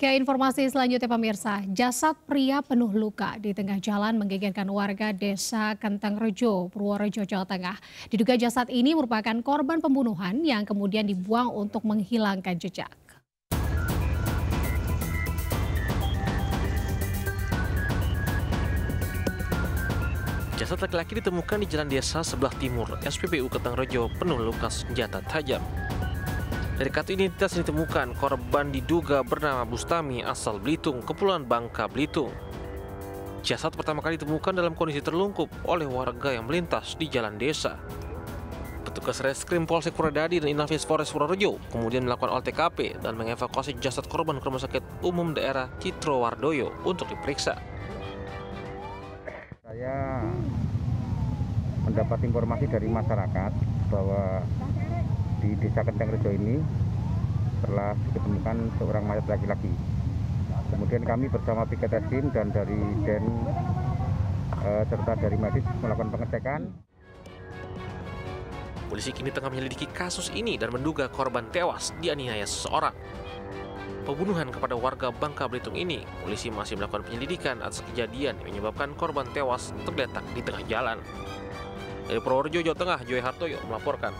Ke informasi selanjutnya pemirsa, jasad pria penuh luka di tengah jalan menggegerkan warga desa Kentang Rejo, Purworejo, Jawa Tengah. Diduga jasad ini merupakan korban pembunuhan yang kemudian dibuang untuk menghilangkan jejak. Jasad laki-laki ditemukan di jalan desa sebelah timur SPBU Ketang Rejo penuh luka senjata tajam. Dari kartu identitas yang ditemukan, korban diduga bernama Bustami asal Belitung, Kepulauan Bangka, Belitung. Jasad pertama kali ditemukan dalam kondisi terlungkup oleh warga yang melintas di jalan desa. Petugas Reskrim Polsek Purwodadi dan Inafis Polres Purworejo kemudian melakukan olah TKP dan mengevakuasi jasad korban ke Rumah Sakit Umum Daerah Citro Wardoyo untuk diperiksa. Saya mendapat informasi dari masyarakat bahwa di Desa Kenteng Rejo ini telah ditemukan seorang mayat laki-laki. Kemudian kami bersama Piket Esim dan dari Den e, serta dari Medis melakukan pengecekan. Polisi kini tengah menyelidiki kasus ini dan menduga korban tewas dianiaya seseorang. Pembunuhan kepada warga Bangka Belitung ini, polisi masih melakukan penyelidikan atas kejadian yang menyebabkan korban tewas tergeletak di tengah jalan. Dari Purworejo, Jawa Tengah, Joy Hartoyo melaporkan.